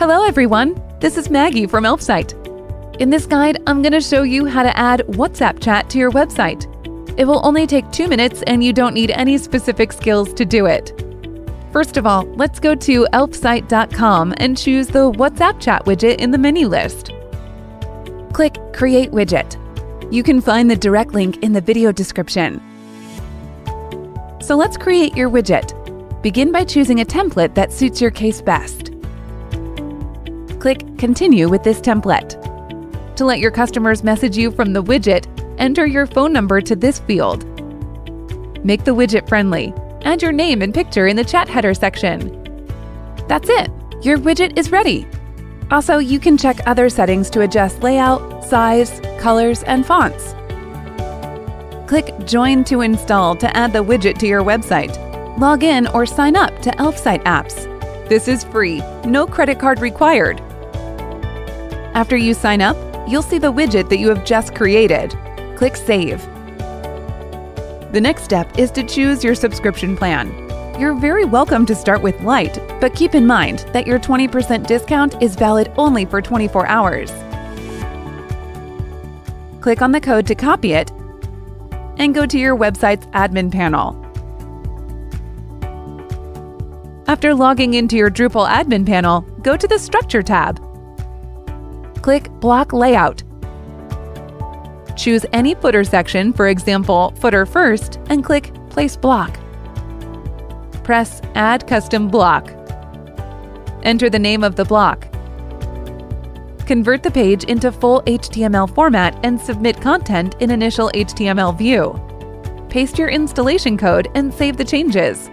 Hello everyone, this is Maggie from Elfsight. In this guide, I'm going to show you how to add WhatsApp chat to your website. It will only take two minutes and you don't need any specific skills to do it. First of all, let's go to elfsight.com and choose the WhatsApp chat widget in the menu list. Click Create Widget. You can find the direct link in the video description. So let's create your widget. Begin by choosing a template that suits your case best. Click Continue with this template. To let your customers message you from the widget, enter your phone number to this field. Make the widget friendly. Add your name and picture in the chat header section. That's it! Your widget is ready! Also, you can check other settings to adjust layout, size, colors, and fonts. Click Join to install to add the widget to your website. Log in or sign up to Elfsight apps. This is free, no credit card required. After you sign up, you'll see the widget that you have just created. Click Save. The next step is to choose your subscription plan. You're very welcome to start with Lite, but keep in mind that your 20% discount is valid only for 24 hours. Click on the code to copy it and go to your website's admin panel. After logging into your Drupal admin panel, go to the Structure tab click Block Layout. Choose any footer section, for example, Footer First, and click Place Block. Press Add Custom Block. Enter the name of the block. Convert the page into full HTML format and submit content in initial HTML view. Paste your installation code and save the changes.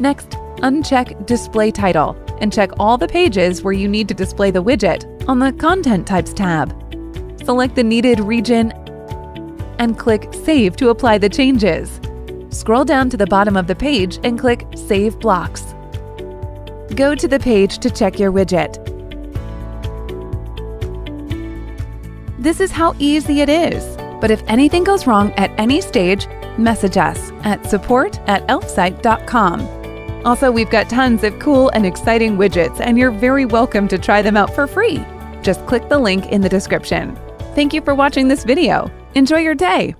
Next, uncheck Display Title and check all the pages where you need to display the widget on the Content Types tab. Select the needed region and click Save to apply the changes. Scroll down to the bottom of the page and click Save Blocks. Go to the page to check your widget. This is how easy it is. But if anything goes wrong at any stage, message us at support at elfsight.com. Also, we've got tons of cool and exciting widgets, and you're very welcome to try them out for free. Just click the link in the description. Thank you for watching this video. Enjoy your day!